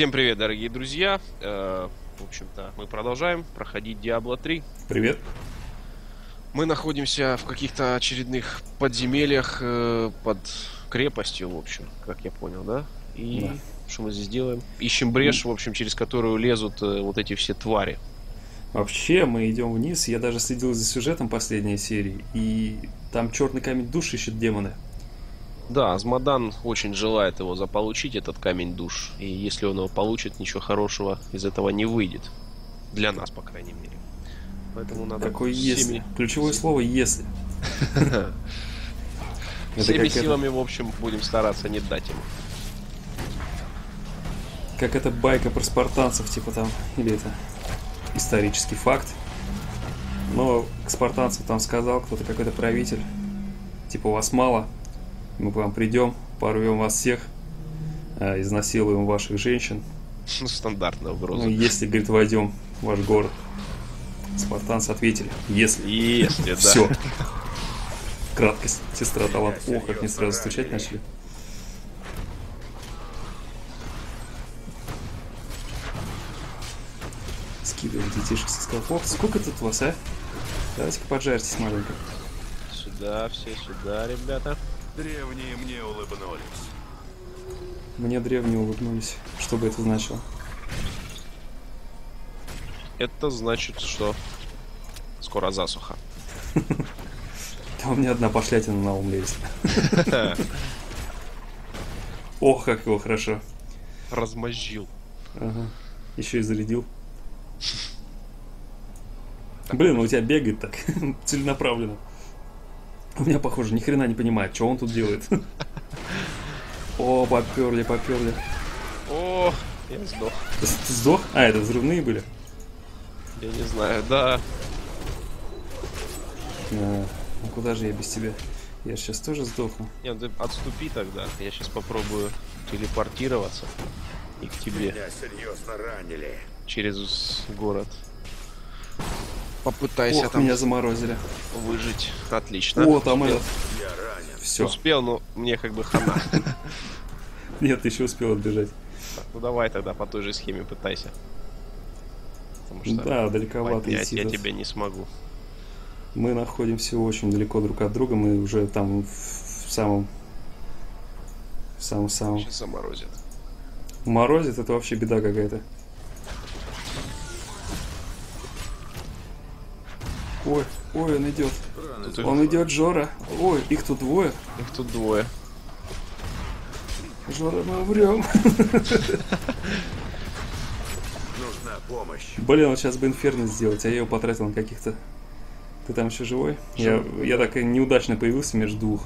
Всем привет, дорогие друзья. Э, В общем-то, мы продолжаем проходить Diablo 3. Привет. Мы находимся в каких-то очередных подземельях э, под крепостью, в общем, как я понял, да? И Да. что мы здесь делаем? Ищем брешь, в общем, через которую лезут э, вот эти все твари. Вообще, мы идем вниз. Я даже следил за сюжетом последней серии. И там черный камень душ ищет демоны. Да, Азмодан очень желает его заполучить, этот камень душ. И если он его получит, ничего хорошего из этого не выйдет. Для нас, по крайней мере. Поэтому надо Такое всеми- если. Ключевое слово если. Всеми силами, в общем, будем стараться не дать ему. Как эта байка про спартанцев, типа там, или это исторический факт. Но к спартанцам там сказал кто-то, какой-то правитель, типа вас мало, мы к вам придем, порвем вас всех, а, изнасилуем ваших женщин, Ну, стандартная угроза. ну, если, говорит, войдем в ваш город. Спартанцы ответили, если. Если, да. Все. Краткость, сестра талант. Ох, как мне сразу стучать начали. Скидываем детишек со скалпов. Сколько тут вас, а? Давайте-ка поджарьтесь маленько. Сюда, все сюда, ребята. Древние мне улыбнулись. Мне древние улыбнулись. Что бы это значило? Это значит, что скоро засуха. Да у меня одна пошлятина на ум лезет. Ох, как его хорошо. Размозжил. Ага. Еще и зарядил. Блин, у тебя бегает так целенаправленно. У меня, похоже, ни хрена не понимает, что он тут делает. О, поперли, поперли. О, я сдох. Ты, сдох? А, это взрывные были? Я не знаю, да. А, ну куда же я без тебя? Я сейчас тоже сдохну. Нет, ты отступи тогда. Я сейчас попробую телепортироваться и к тебе Меня серьезно ранили. через город. Попытайся Ох, там меня заморозили. выжить. Отлично. О, там Успел. этот. Все. Успел, но мне как бы хана. Нет, ты еще успел отбежать. Так, Ну давай тогда по той же схеме пытайся. Потому что Да, далековато поднять идти. я тебя не смогу. Мы находимся очень далеко друг от друга. Мы уже там в в самом... В самом-самом... Сейчас заморозит. Морозит, это вообще беда какая-то. Ой, ой, он идет. Тут Он идет, Жора. Ой, их тут двое. их тут двое. Жора, мы умрем. Нужна помощь. Блин, он сейчас бы инферно сделать, а я его потратил на каких-то... Ты там еще живой? Я, я так и неудачно появился между двух.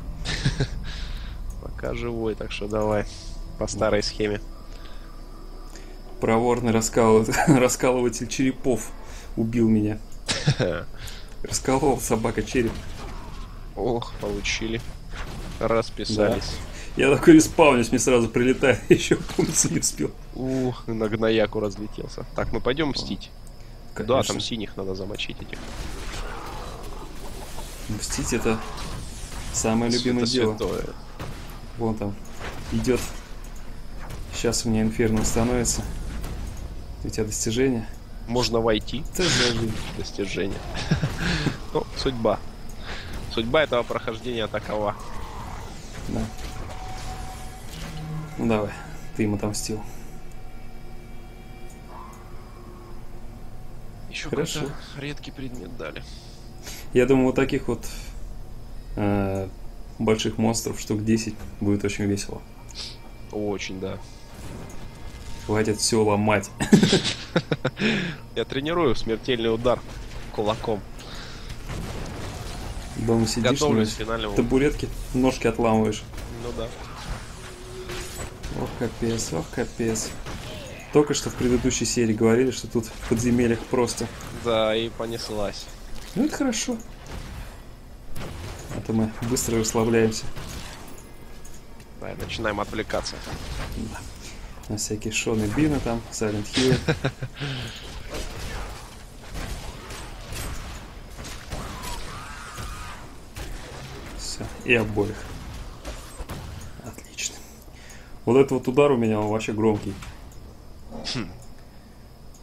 Пока живой, так что давай. По старой схеме. Проворный раскалыватель черепов убил меня. Расколол собака череп. Ох, получили. Расписались. Я такой респаунюсь, мне сразу прилетает, еще помнится не успел. Ух, на гнояку разлетелся. Так, мы пойдем мстить. Да, Конечно. там синих надо замочить этих. Мстить это самое любимое дело. святое. Вон там идет. Сейчас у меня инферно становится. У тебя достижение. Можно войти. Достижение. Ну, судьба. Судьба этого прохождения такова. Да. Ну давай, ты им отомстил. Еще Хорошо. редкий предмет дали. Я думаю, вот таких вот э, больших монстров, штук 10, будет очень весело. Очень, да. Хватит все ломать. Я тренирую смертельный удар кулаком. Дома сидишь, Готовлюсь к финальному. табуретке, ножки отламываешь. Ну да. Ох, капец, ох, капец. Только что в предыдущей серии говорили, что тут в подземельях просто. Да, и понеслась. Ну это хорошо. А то мы быстро расслабляемся. Да, и начинаем отвлекаться. На всякие Шоны Бина там, Silent Hill. Все, и обоих. Отлично. Вот этот вот удар у меня, он вообще громкий.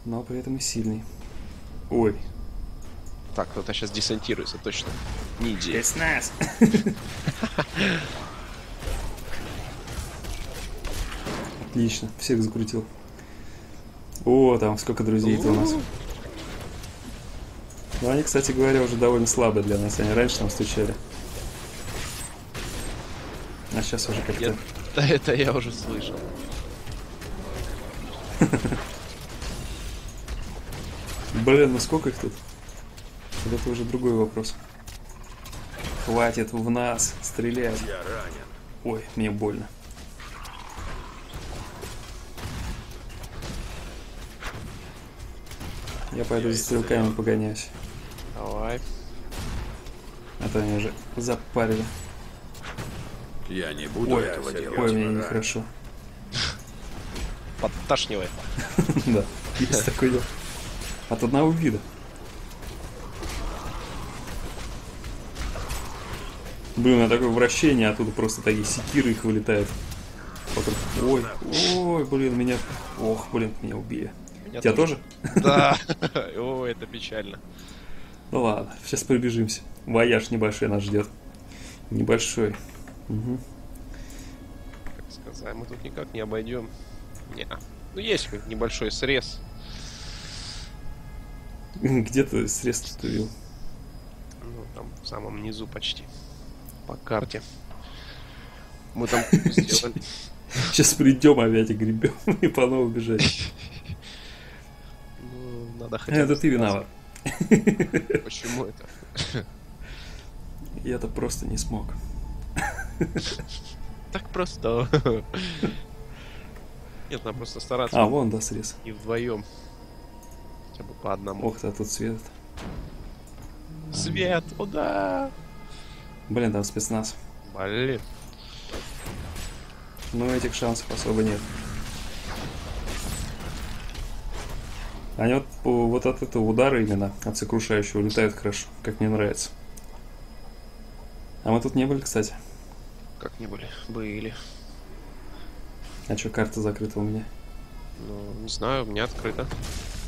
но при этом и сильный. Ой, Так, кто-то сейчас десантируется, точно. Ниндзя. нас. Отлично, всех закрутил. О, там сколько друзей-то у нас. Ну, они, кстати говоря, уже довольно слабые для нас. Они раньше нам стучали. А сейчас уже как-то... Я- Да, это я уже слышал. Блин, ну сколько их тут? Вот это уже другой вопрос. Хватит в нас стрелять. Я ранен. Ой, мне больно. Я пойду за стрелками погоняюсь. Давай. А то они уже запарили. Я не буду Ой, этого делать. ой, мне нехорошо. Подташнивай. Да, есть такое дело. От одного вида. Блин, у меня такое вращение, а оттуда просто такие секиры их вылетают. Ой, ой, блин, меня... Ох, блин, меня убили. Меня Тебя тоже? Да. О, это печально. Ну ладно, сейчас пробежимся. Вояж небольшой нас ждет. Небольшой. Мгм. Как сказать, мы тут никак не обойдем. Не. Ну, есть как небольшой срез. Где ты срез увидел? Ну, там в самом низу почти. По карте. Мы там сделали. Сейчас придем, опять и гребем и по новой бежать. Ну, надо хотя бы Это ты виноват. Почему это? Я-то просто не смог. Так просто. Нет, надо просто стараться А, вон, да, срез. и вдвоем. Хотя бы по одному. Ох ты, а тут свет. Свет, о да! Блин, там спецназ. Блин. Но этих шансов особо нет. Они вот, вот от этого удара именно, от сокрушающего, улетают хорошо, как мне нравится. А мы тут не были, кстати. Как не были? Были. А что, карта закрыта у меня? Ну, не знаю, у меня открыто.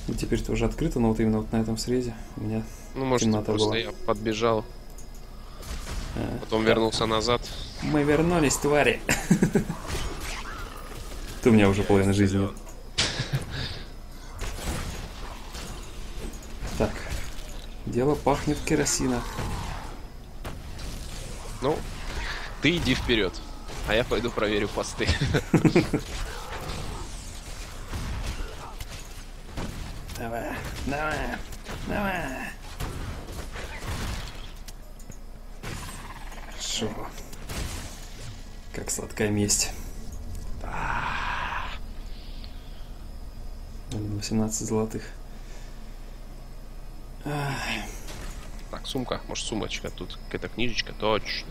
Ну, теперь-то уже открыто, но вот именно вот на этом срезе у меня... Ну, может, Темнота просто была. я подбежал, а, потом вернулся назад. Мы вернулись, твари! Ты у меня уже половина жизни Так. Дело пахнет керосина. Ну, ты иди вперед, а я пойду проверю посты. Давай, давай, давай. Хорошо. Как сладкая месть. Блин, 18 золотых. Так, сумка, может сумочка, тут какая-то книжечка, точно.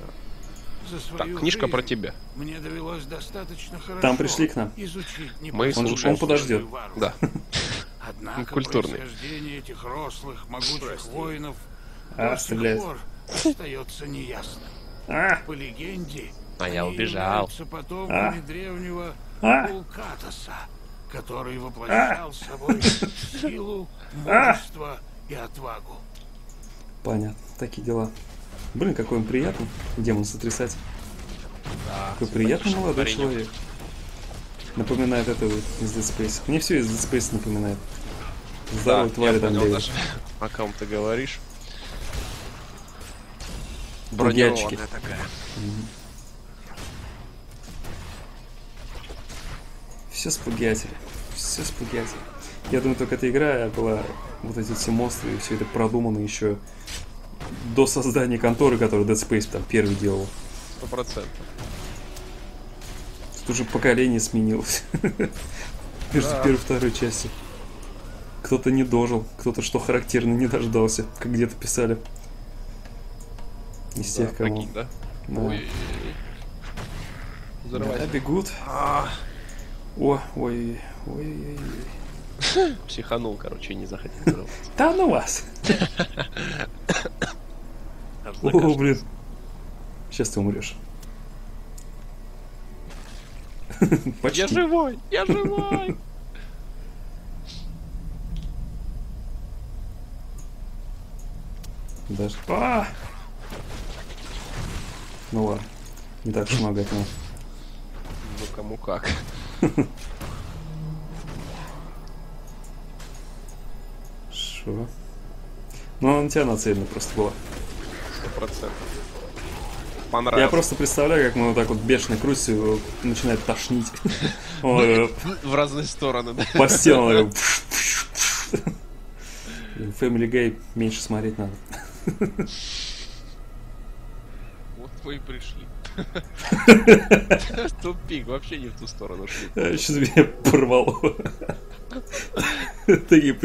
За свою Так, книжка про тебя. Мне довелось достаточно хорошо Там пришли к нам. изучить Мы непосредственно слушаем. Он подождет. Да. Однако Культурный. происхождение этих рослых, могучих воинов А, до сих стреляет. пор остается неясным. А, По легенде, А я убежал. являются потомками А. древнего А. Который воплощал собой силу, А. и отвагу. понятно. Такие дела. Блин, какой он приятный. Демон сотрясать. Какой приятный молодой паренек. человек. Напоминает этого из Dead Space. Мне все из Dead Space напоминает. Да, Здоровые твари я там бегают. о ком ты говоришь. Бродячки. Такая. Все спугятели. Все спугятели. Я думаю, только эта игра была, вот эти все монстры, и все это продумано еще до создания конторы, которую Dead Space там первый делал. Сто процентов. Тут уже поколение сменилось. Между Да. первой и второй частью. Кто-то не дожил, кто-то, что характерно, не дождался, как где-то писали. Из Да, тех, кому... да? Да. Ой. Да, Взорвать. бегут. А, О, ой, ой, ой. Психанул, короче, не захотел. Да ну вас! О, блин. Сейчас ты умрешь. Я живой! Я живой! Даже... А! Ну ладно. Не так уж много этого. Ну кому как. Шо? Ну, она на тебя нацелена просто была. Сто процентов. Я Понравилось. просто представляю, как мы вот так вот бешено крутимся, его начинает тошнить. Э, В разные стороны, да. по стенам Family Guy меньше смотреть надо. Вот мы и пришли. Тупик, вообще не в ту сторону шли. Сейчас меня порвало. Такие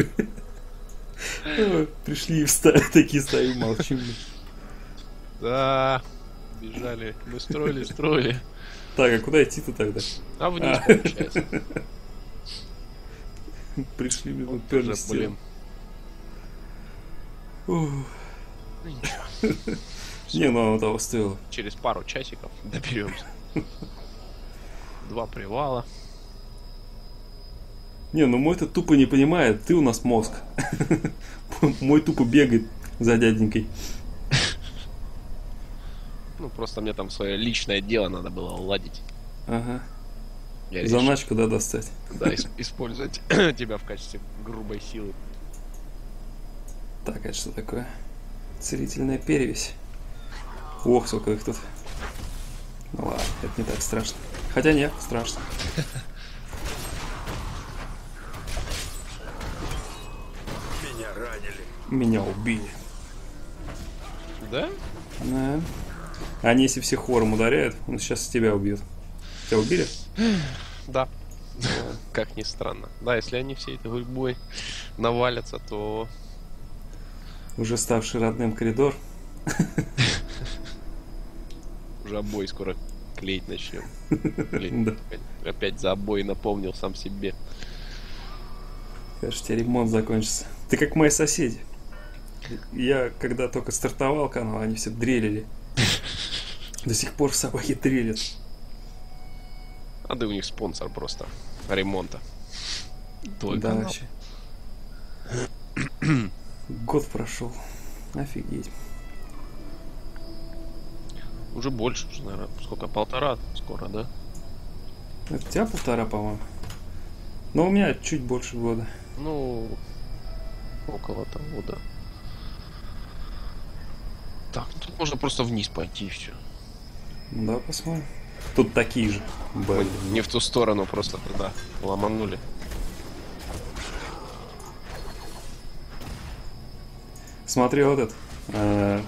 пришли и встали, такие стоим, молчим. Да, бежали. Мы строили, строили. Так, а куда идти-то тогда? А вниз, А. получается. Пришли, блин, Уже, уперли в блин. Ну. Не, ну оно того стоило. Через пару часиков доберемся. Два привала. Не, ну мой-то тупо не понимает, ты у нас мозг. Мой тупо бегает за дяденькой. Ну, просто мне там свое личное дело надо было уладить. Ага. Я Заначку, да, достать. да, ис- использовать тебя в качестве грубой силы. Так, это что такое? Целительная перевесь. Ох, сколько их тут. Ну ладно, это не так страшно. Хотя нет, страшно. Меня ранили. Меня убили. Да? Да. Они если все хором ударяют, он сейчас тебя убьет. Тебя убили? Да. Как ни странно. Да, если они всей этой гурьбой навалятся, то Уже ставший родным коридор. уже обои скоро клеить начнем. Да. опять за обои напомнил сам себе. Кажется, ремонт закончится. Ты как мои соседи. Я когда только стартовал канал, они все дрелили. До сих пор собаки дрелят. А да у них спонсор просто ремонта. Твой да, вообще. Год прошел. Офигеть. Уже больше, уже, наверное, сколько, полтора скоро, да? Это у тебя полтора, по-моему. Но у меня чуть больше года. Ну, около того, да. Так, ну тут можно просто вниз пойти и все. Да, посмотрим. Тут такие же. Мы Блин. не в ту сторону просто тогда ломанули. Смотрел этот э,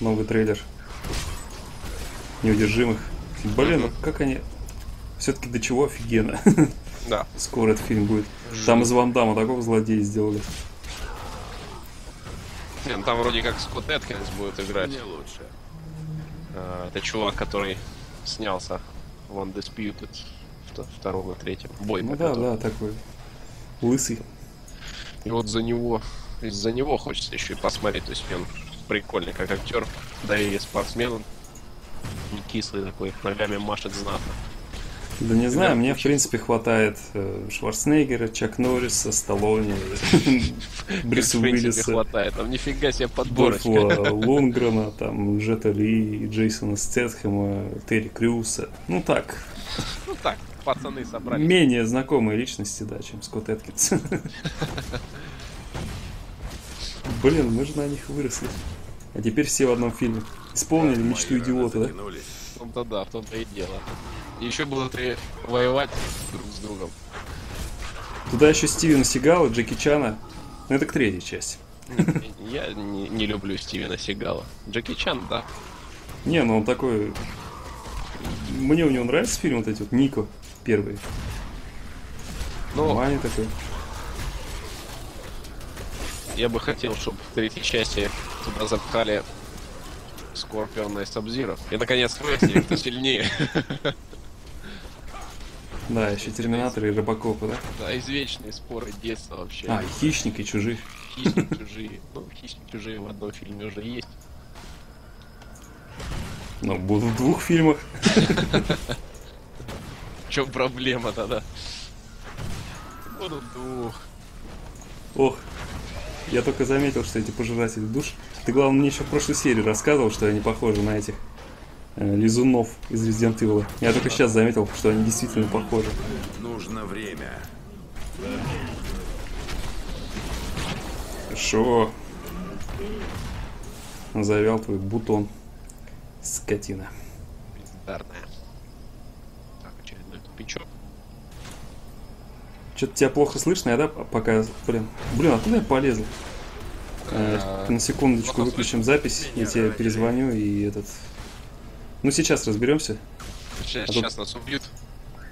новый трейлер неудержимых. Блин, ну как они. Все-таки до чего офигенно. Да. Скоро этот фильм будет. Там из Ван Дамма такого злодея сделали. Не, ну там вроде как Скотт Эткинс будет играть. Не лучше. А, это чувак, который снялся в Undisputed вто- втором и третьем. Бой. Ну по да, которому. да, такой. Лысый. И вот за него, из-за него хочется еще и посмотреть. То есть он прикольный как актер, да и спортсмен он не кислый такой, ногами машет знатно. Да не знаю, мне в принципе хватает э, Шварценеггера, Чак Норриса, Сталлоне, принципе, Уиллиса, хватает. Там нифига себе подборочка. Дольфа Лунгрена, там Джета Ли, Джейсона Стэтхэма, Терри Крюса. Ну так, Ну так, пацаны собрались. менее знакомые личности, да, чем Скотт Эткинс. Блин, мы же на них выросли. А теперь все в одном фильме. Исполнили мечту идиота, да? В том-то да, в том-то и дело. И еще будут и воевать друг с другом. Туда еще Стивена Сигала, Джеки Чана. Ну, это к третьей части. Я не, не люблю Стивена Сигала. Джеки Чан, да. Не, ну он такой... Мне у него нравится фильм вот эти вот Нико первый. Но Нормальный такой. я бы хотел, чтобы в третьей части туда запхали Скорпиона и Сабзира. И наконец выяснили, кто сильнее. Да, еще Терминатор и Робокопы, да? Да, извечные споры детства вообще. А, и Хищник, и Чужих. Хищник чужие. Ну, хищник чужие в одном фильме уже есть. Ну, будут в двух фильмах. В чем проблема тогда? Будут двух. Ох, Я только заметил, что эти пожиратели душ... Ты, главное, мне еще в прошлой серии рассказывал, что они похожи на этих лизунов из Resident Evil. Я только сейчас заметил, что они действительно похожи. Нужно время. Хорошо. Завял твой бутон. Скотина. Бездарная. Так, очередной тупичок. Что-то тебя плохо слышно, я, да, пока... Блин, блин, откуда я полезу? Э, А, на секундочку выключим запись, я тебе перезвоню и этот... Ну, сейчас разберемся. Сейчас, тут- сейчас нас убьют.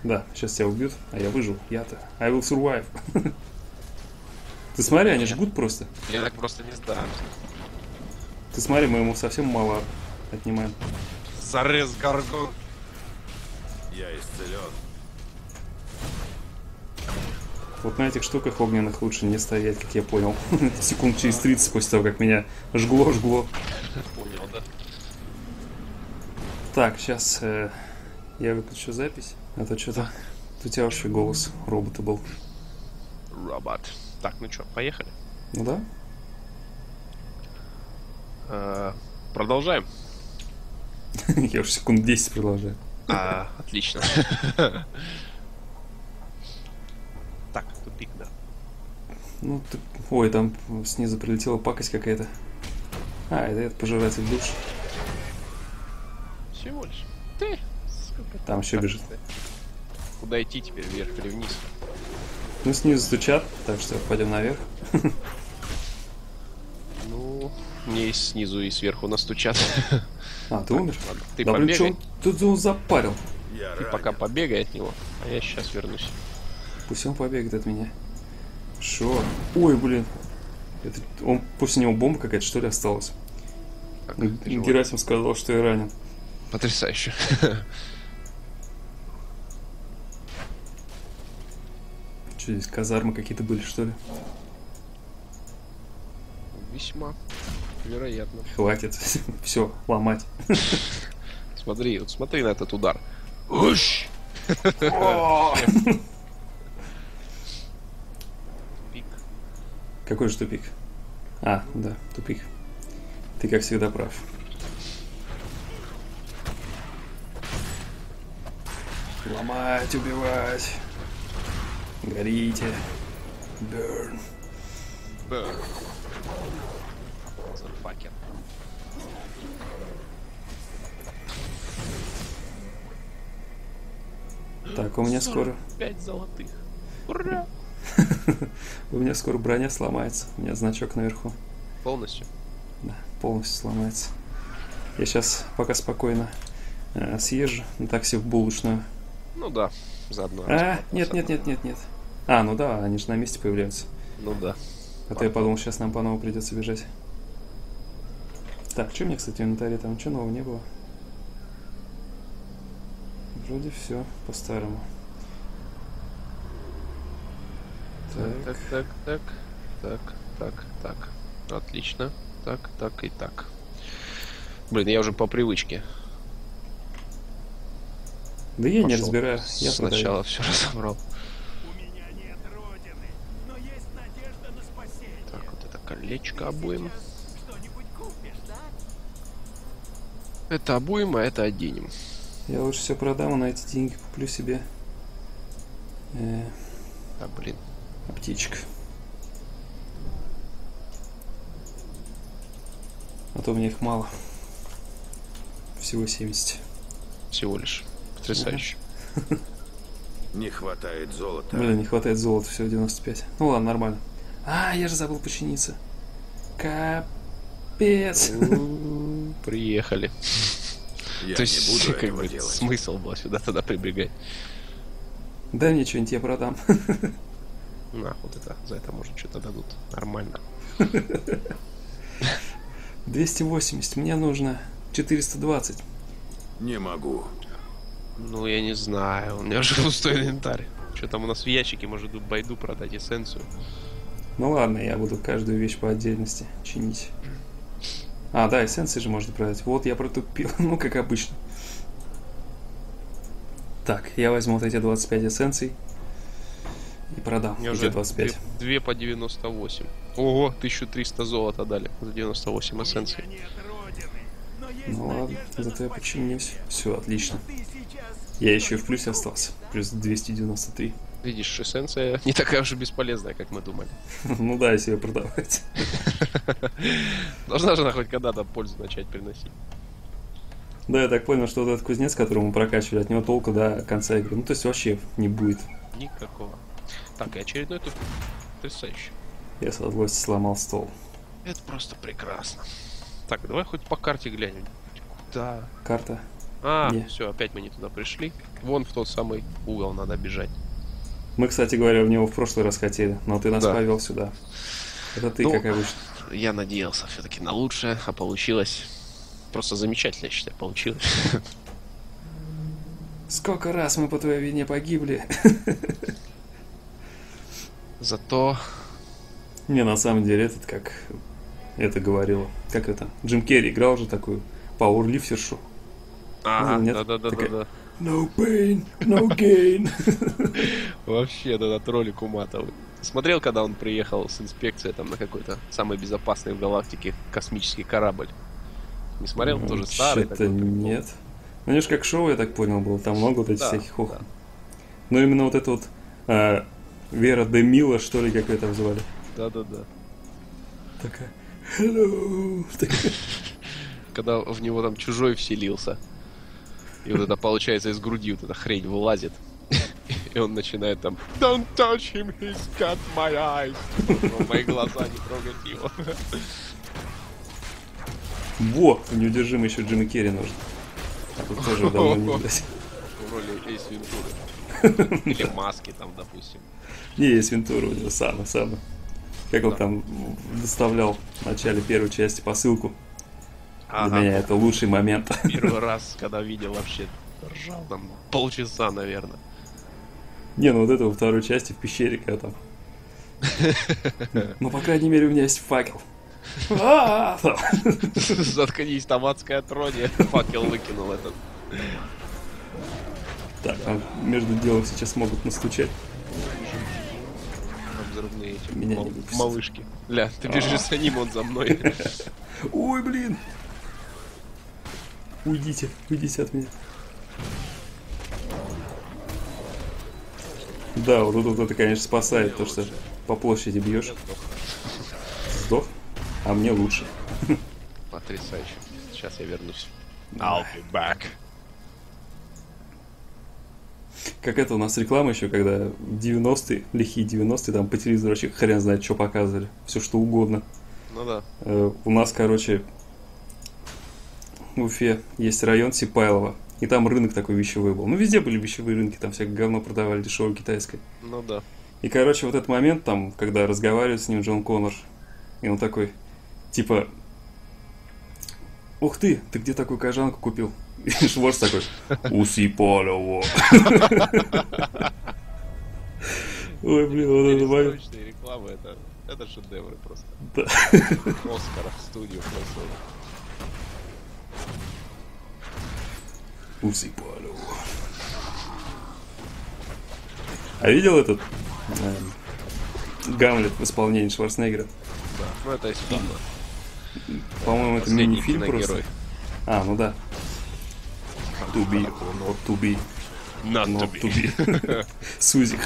Да, сейчас тебя убьют, а я выживу. Я-то. I will survive. Ты смотри, они жгут просто. Я так просто не сдам. Ты смотри, мы ему совсем мало отнимаем. Зарез горгон. Я исцелен. Вот на этих штуках огненных лучше не стоять, как я понял. Секунд через 30 после того, как меня жгло-жгло. Понял, да? Так, сейчас я выключу запись, а то что-то у тебя вообще голос робота был. Робот. Так, ну что, поехали. Ну да? Э, Продолжаем. Я уже секунд 10 продолжаю. А, отлично. Так, тупик, да. Ну, ты... Ой, там снизу прилетела пакость какая-то. А, это, это пожиратель душ. Всего лишь. Ты. Сколько Там еще бежит. Куда идти теперь, вверх или вниз? Ну, снизу стучат, так что пойдем наверх. Ну, мне и снизу, и сверху настучат. А, ты умер? Ладно, Ты да, блин, что побегай. он тут он запарил? Я Ты ранен. пока побегай от него, а я сейчас вернусь. Пусть он побегает от меня. Шо? Ой, блин. Это, он, после него бомба какая-то, что ли, осталась? Ну. Герасим сказал, что я ранен. Потрясающе. Что здесь, казармы какие-то были, что ли? Весьма вероятно. Хватит. Все, ломать. Смотри, вот смотри на этот удар. Уш! Пик. Какой же тупик? А, да, тупик. Ты, как всегда, прав. Ломать, убивать. Горите. Burn. Burn. Motherfucker. Так, у меня скоро... Пять золотых. Ура! У меня скоро броня сломается. У меня значок наверху. Полностью. Да, полностью сломается. Я сейчас пока спокойно э, съезжу на такси в булочную. Ну да, заодно. А, нет, нет, нет, нет, нет. А, ну да, они же на месте появляются. Ну да. А то я подумал, сейчас нам по новому придется бежать. Так, что мне, кстати, в инвентаре там? Что нового не было? Вроде все по-старому. Так, Так, так, так, так, так, так. Отлично. Так, так и так. Блин, я уже по привычке. Да я не пошел. разбираю. Я сначала все разобрал. У меня нет родины, но есть надежда на спасение. Так, вот это колечко обоим. Что-нибудь купишь, да? Это обоим, а это оденем. продаю. Я лучше все продам, а на эти деньги куплю себе э, А, блин. аптечек. А то мне их мало. Всего 70. Всего лишь. Потрясающе. Не хватает золота. Блин, не хватает золота, всего 95. Ну ладно, нормально. А, я же забыл починиться. Капец. Приехали. Я То не есть, буду как этого бы, делать. смысл был сюда тогда прибегать. Дай мне что-нибудь, я продам. На, вот это, за это может что-то дадут. Нормально. 280, мне нужно 420. Не могу. Ну, я не знаю, у меня уже пустой инвентарь. Что там у нас в ящике, может, байду продать эссенцию. Ну ладно, я буду каждую вещь по отдельности чинить. А, да, эссенции же можно продать. Вот я протупил, ну как обычно. Так, я возьму вот эти 25 эссенций. и продам. Где уже 25. 2 по 98. Ого, 1300 золота дали за 98 эссенций. Ну ладно, зато я починюсь. Все, отлично. Я еще и в плюсе остался. Плюс 293. Видишь, эссенция не такая уж и бесполезная, как мы думали. Ну да, если ее продавать. Должна же она хоть когда-то пользу начать приносить. Да, я так понял, что вот этот кузнец, которого мы прокачивали, от него толку до конца игры. Ну, то есть вообще не будет. Никакого. Так, и очередной тупик. Потрясающе. Я со злости сломал стол. Это просто прекрасно. Так, давай хоть по карте глянем. Куда? Карта. А, Не. все, опять мы не туда пришли. Вон в тот самый угол надо бежать. Мы, кстати говоря, в него в прошлый раз хотели, но ты нас Да. повел сюда. Это ты, Ну, как обычно. Я надеялся все-таки на лучшее, а получилось просто замечательно, я считаю, получилось. Сколько раз мы по твоей вине погибли. Зато Не, на самом деле, этот как это говорила. Как это? Джим Керри играл же такую пауэрлифтершу. Ага, нет, да-да-да-да. такая- No pain, no gain. Вообще, да, этот ролик уматовый. Смотрел, когда он приехал с инспекцией там на какой-то самый безопасный в галактике космический корабль? Не смотрел? Тоже старый. Прикол. нет. Ну, не ж как шоу, я так понял, было. Там много вот этих Да, всяких ох. да. Но именно вот это вот а, Вера де Мила, что ли, как ее там звали. Да-да-да. Такая. Hello. Такая. Когда в него там чужой вселился. И вот это получается из груди вот эта хрень вылазит. И он начинает там Don't touch him, he's got my eyes. Но Мои глаза не трогать его. Во, неудержимый еще Джимми Керри нужен. А тут тоже давно не видать. В роли Эйс Вентуры. Или маски там, допустим. Не, есть Вентура у него самый, самый. Как он там доставлял в начале первой части посылку. Для Ага. меня это лучший момент. Первый раз, когда видел, вообще ржал там полчаса, наверное. Не, ну вот это во второй части в пещере, когда там. Ну, по крайней мере, у меня есть факел. А. Заткнись, там адское отродье. Факел выкинул этот. Так, там между делом сейчас могут настучать. Взрывные эти Меня мал- малышки. Ля, ты бежишь за ним, он за мной. Ой, блин. Уйдите, уйдите от меня. Да, вот тут вот это, конечно, спасает, то, что по площади бьешь. Сдох, а мне лучше. Потрясающе. Сейчас я вернусь. I'll be back. Как это у нас реклама еще, когда в 90-е, лихие 90-е, там по телевизору вообще хрен знает, что показывали. Все что угодно. Ну да. Э, У нас, короче, в Уфе есть район Сипайлова. И там рынок такой вещевой был. Ну, везде были вещевые рынки, там всякое говно продавали дешевое китайское. Ну да. И, короче, вот этот момент, там, когда разговаривает с ним Джон Коннор, и он такой, типа, ух ты, ты где такую кожанку купил? И Шворц такой, у Сипайлова. Ой, блин, вот это момент. Рекламы, это, это шедевры просто. Да. Оскара в студию просто. У Сипайлова. А видел этот эм, Гамлет в исполнении Шварценеггера? Да. Ну это из фильма. По-моему, это мини-фильм просто. киногерой. А, ну да. To be or to be, Not to not be. to be. Сузик.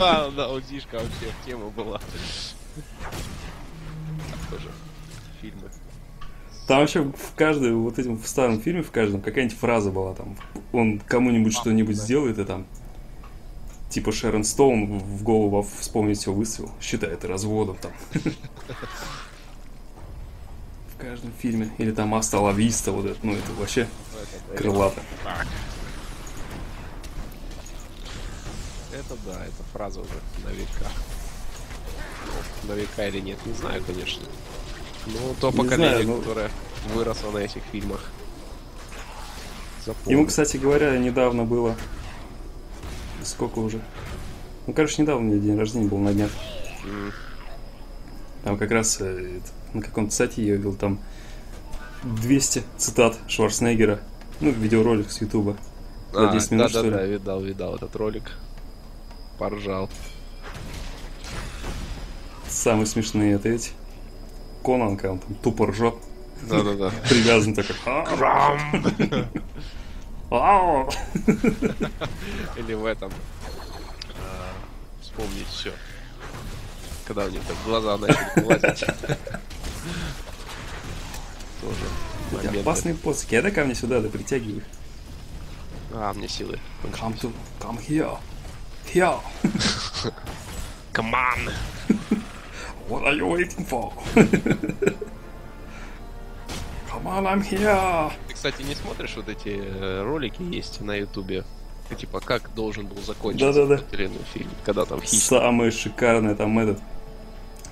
Да, Удишка вообще в тему была. Тоже фильмы. Там вообще в каждом, вот этим в старом фильме, в каждом, какая-нибудь фраза была там. Он кому-нибудь что-нибудь сделает, и там типа Шерон Стоун в голову вспомнить все выстрел, считает разводом там. В каждом фильме. Или там Аста Ла Виста, вот это, ну это вообще крылато. Это да, это фраза уже на века. На века или нет, не знаю, конечно. Ну, то поколение, знаю, ну- которое выросло на этих фильмах. Ему, запомнит. кстати говоря, недавно было... Сколько уже? Ну, короче, недавно у меня день рождения был на днях. М, Там как раз э, это, на каком-то сайте я видел там 200 цитат Шварценеггера. Ну, видеоролик с Ютуба. За А, 10 минут, да, что да, ли? да, видал, видал этот ролик. Поржал. Самые смешные это эти. Конан, когда он там тупо ржет, Да-да-да. привязан такой. Или в этом. а, Вспомнить все. Когда у них так глаза начали лазить. Тоже. Опасные поцики. Это ко мне сюда, да притягивай их. А, мне силы. Come to, come here. Here. Come on! What are you waiting for? Come on, I'm here. Ты, кстати, не смотришь вот эти э, ролики есть на ютубе? Ну, Типа, как должен был закончиться тот или иной фильм, когда там хищник. Самое шикарное там этот.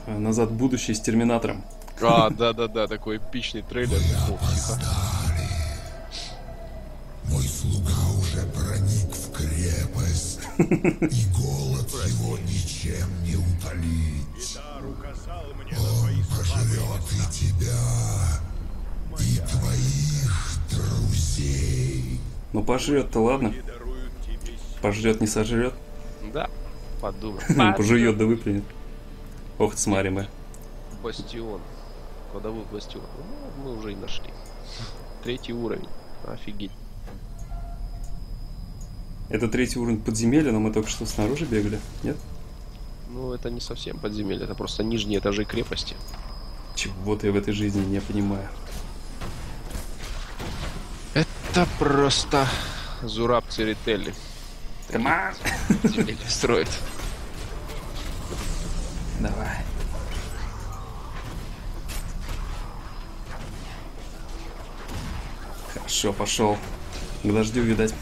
э, Назад в будущее с Терминатором. А, да-да-да, такой эпичный трейлер. Тихо. Мой слуга уже проник в крепость, и голод его ничем не утолить. Пожрет и тебя, и твоих друзей. Ну пожрет-то ладно. Пожрет, не сожрет. Да, подумай. Пожует да выплюнет. Ох, смотри мы. Бастион. Кладовой бастион. Ну, мы уже и нашли. Третий уровень. Офигеть. Это третий уровень подземелья, но мы только что снаружи бегали. Нет? Ну, это не совсем подземелье, это просто нижние этажи крепости. Чего-то я в этой жизни не понимаю. Это просто Зураб Церетели. Подземелье строит. Давай. Хорошо, пошел. К дождю, видать.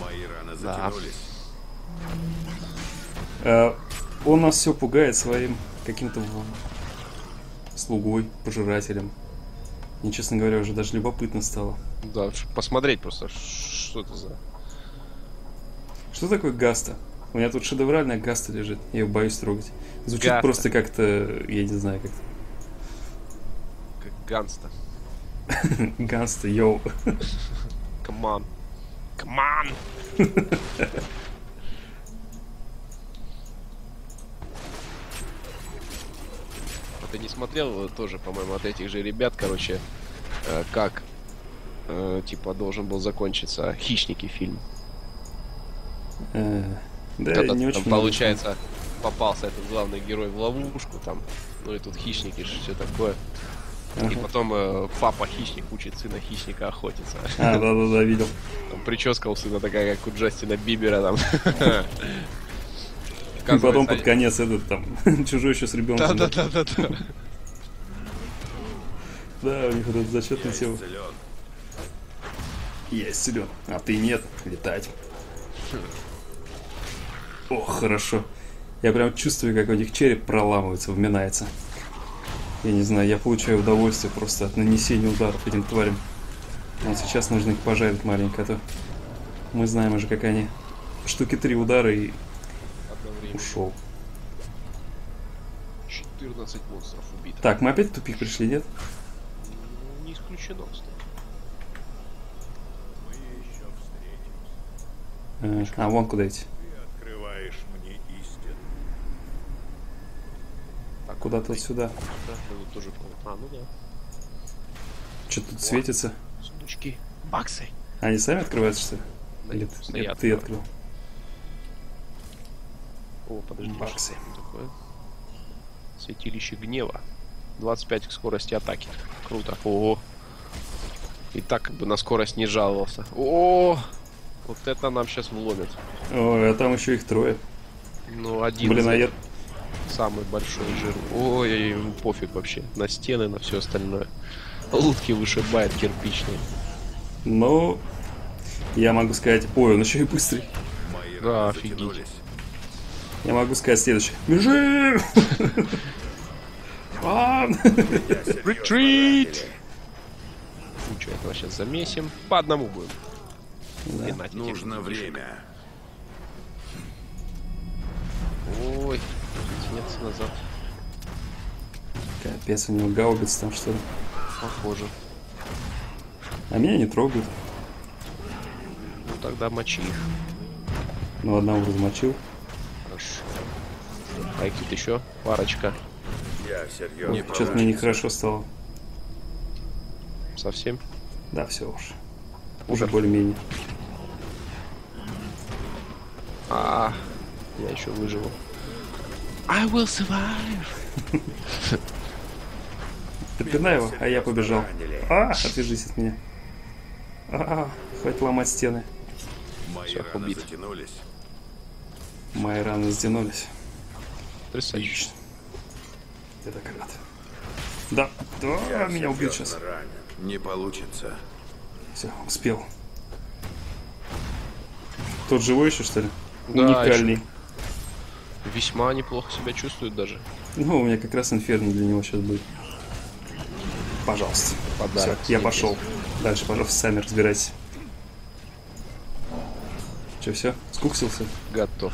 Мои раны Да. затянулись. Э, он нас все пугает своим каким-то слугой, пожирателем. Мне, честно говоря, уже даже любопытно стало. Да, посмотреть просто, что это за... Что такое гаста? У меня тут шедевральная гаста лежит. Я ее боюсь трогать. Звучит Гаста. просто как-то, я не знаю, как-то. Как gangsta. Гаста, yo. Come on. Come on! А ты не смотрел э, тоже, по-моему, от этих же ребят, короче, э, как э, типа должен был закончиться Хищники фильм. Э, Да, Когда не там, очень много получается попался этот главный герой в ловушку, там, ну и тут хищники, все такое. И Ага. потом э, папа хищник учит сына хищника охотиться. А, да-да-да, видел. Там прическа у сына такая, как у Джастина Бибера там. И потом под конец этот там чужой еще с ребенком. Да, да, да, да, да. У них вот этот зачетный тема. Исцелен. Я исцелен, а ты нет. Летать. Ох, хорошо. Я прям чувствую, как у них череп проламывается, вминается. Я не знаю, я получаю удовольствие просто от нанесения ударов этим тварям. Вот сейчас нужно их пожарить маленько, а то мы знаем уже, как они. Штуки три удара и ушел. 14 монстров убито. Так, мы опять в тупик пришли, нет? Не исключено, кстати. Мы еще встретимся. Э, А, вон куда идти. Ты открываешь мне истину. Так, Куда-то вот сюда. Да, тут тоже А, ну да. Что тут светится? Сундучки. Баксы. Они сами открываются, что ли? Да Или нет, или я ты открыл. О, подожди. Баксы. такое? Святилище гнева. 25 к скорости атаки. Круто. Ого. И так как бы на скорость не жаловался. О, вот это нам сейчас вломит. Ой, а там еще их трое. Ну, один Блин, а я... самый большой жир. Ой, ему пофиг вообще. На стены, на все остальное. Лутки вышибает кирпичные. Ну, я могу сказать... Ой, он еще и быстрый. Мои Да, офигеть. Я могу сказать следующее. Бежим! Ран! Ну что, этого сейчас замесим. По одному будем. Да. Пинать этих Нужно время. Ой, нет, назад. Капец, у него гаубиц там что ли. Похоже. А меня не трогают. Ну тогда мочи их. Ну, одного размочил. Хорошо. А какие-то еще? Парочка. Я серьезно. Вот, Что-то мне нехорошо стало. Совсем? Да, все уж. Уже более-менее. А, я еще выживу. I will survive. Подпинай его, а я побежал. А, отвяжись от меня. А, хватит ломать стены. Мои раны убит. затянулись. Мои раны сдянулись. Потрясающе. Я так рад. Да, да, меня убьют сейчас. Ранен. Не получится. Все, успел. Тот живой еще, что ли? Да, Уникальный. Весьма неплохо себя чувствует даже. Ну, у меня как раз инферно для него сейчас будет. Пожалуйста. Подарок Все, я пошел. небес. Дальше, пожалуйста, сами разбирайтесь. Че, все? Скуксился? Готов.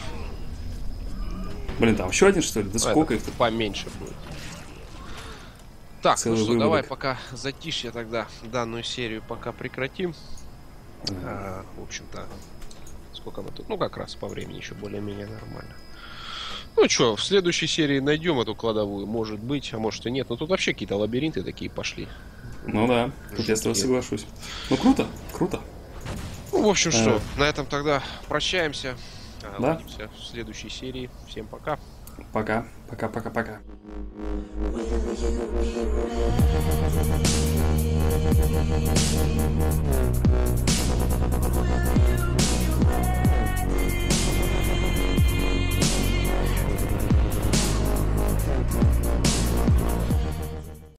Блин, там еще один, что ли? Да А, сколько это их тут? Поменьше будет. Так, Целый ну что, выводок. давай пока затишье тогда данную серию пока прекратим. А, в общем-то, сколько мы тут? Ну, как раз по времени еще более-менее нормально. Ну что, в следующей серии найдем эту кладовую, может быть, а может и нет. Но тут вообще какие-то лабиринты такие пошли. Ну да, тут я с тобой Жуткие. соглашусь. Ну круто, круто. Ну, в общем, Э. что, на этом тогда прощаемся. А, Да. Увидимся в следующей серии. Всем пока. Пока, пока, пока, пока.